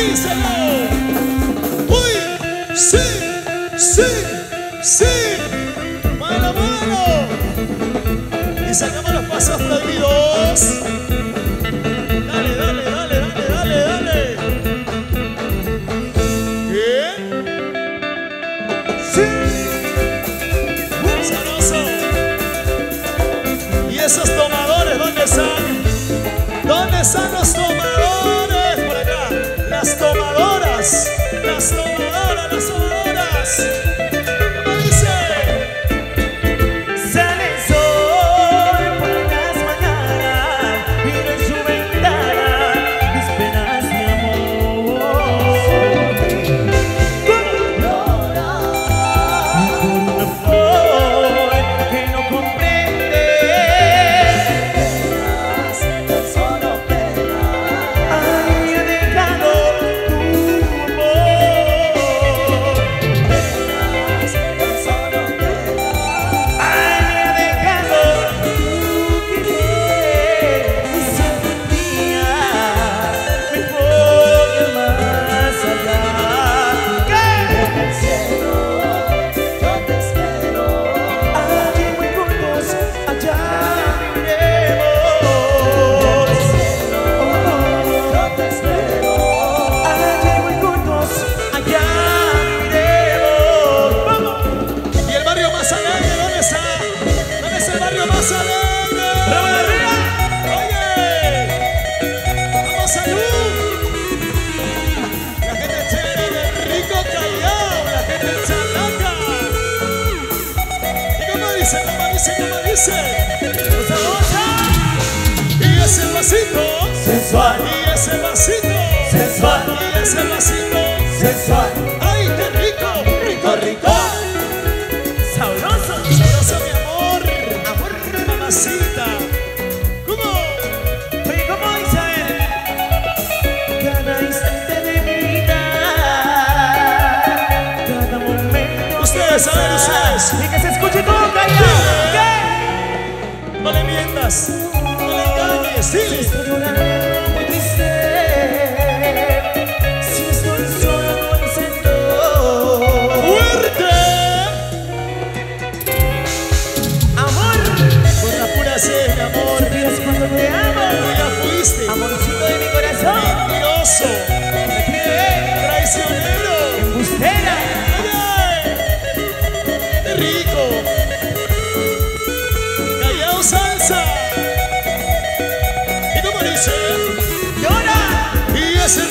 Uy, sí, sí, sí. Mano, mano. Y sacamos los pasos prohibidos. Dale, dale, dale, dale, dale, dale. ¿Qué? Sí. Sabroso. Y eso es todo. coração. dice, como dice. Y ese vasito y ese vasito. ustedes. Y que se escuche todo callado. ¿Qué? No le mientas, no le engañes. Dile.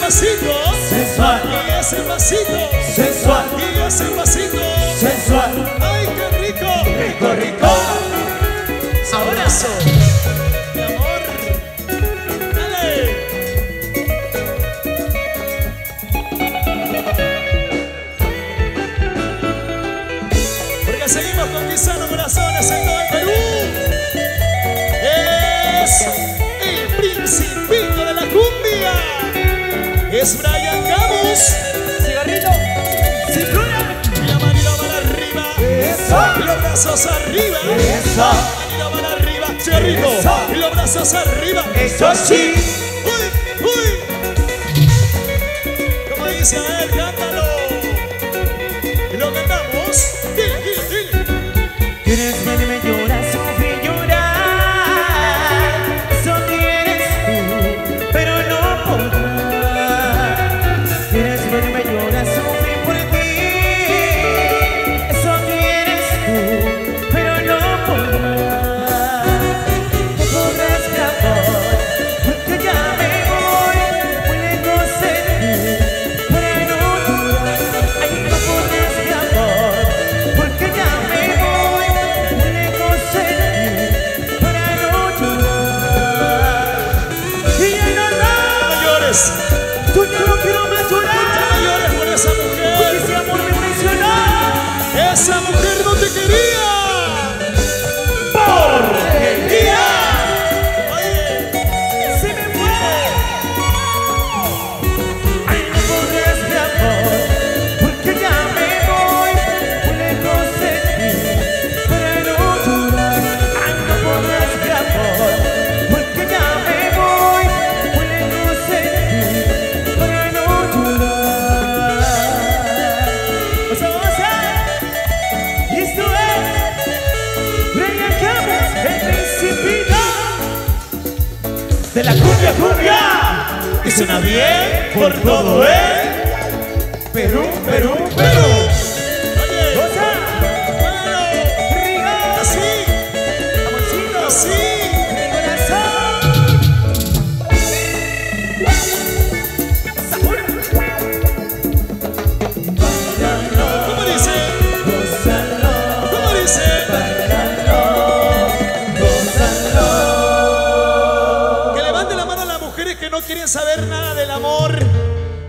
pasito, sensual, ese. es Brian Camus. Cigarrito. Sin La manita para arriba. Eso. Los brazos arriba. Eso. La manita para arriba. Cigarrito. Eso. Y los brazos arriba. Eso sí. Uy, uy. Como dice a esa mujer no te quería. De la cumbia cumbia y suena bien por todo ¿eh? Perú, Perú, Perú. Saber nada del amor.